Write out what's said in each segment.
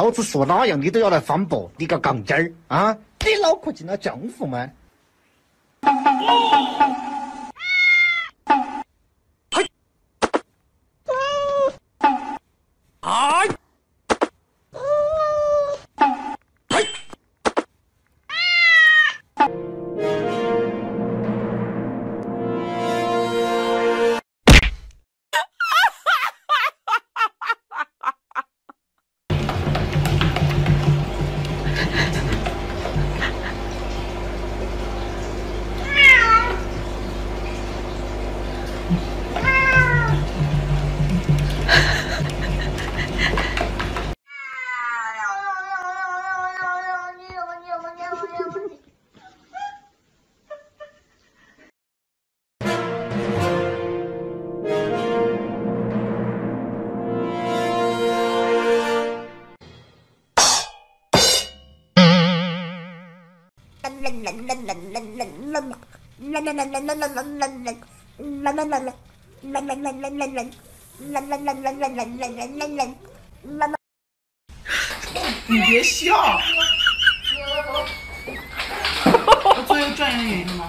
老子说哪样你都要来反驳，你个杠精儿啊！你脑壳进了浆糊吗？你别笑。我做一个专业的原因吗？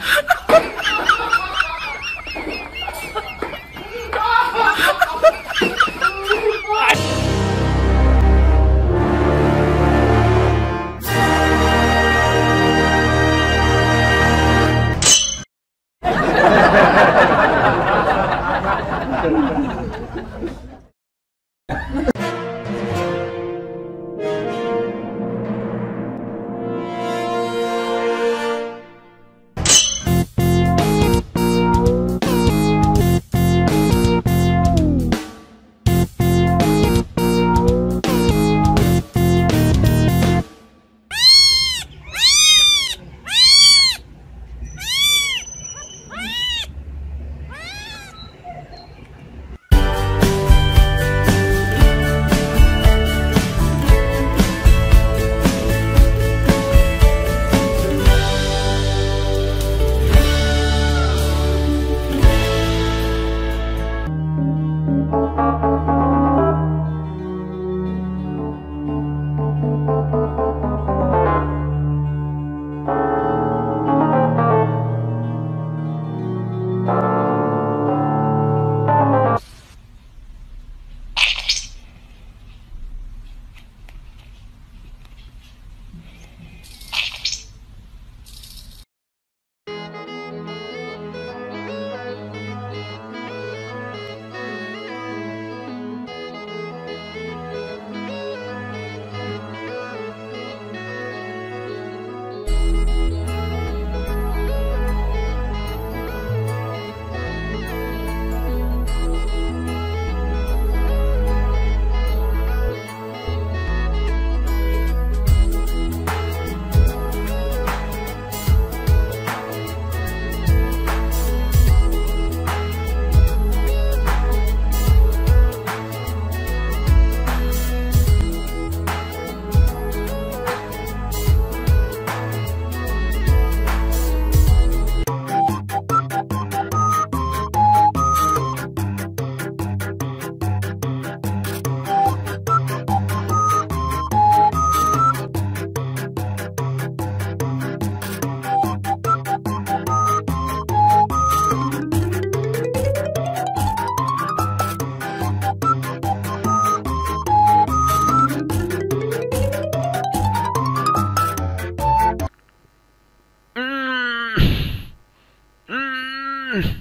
Mm.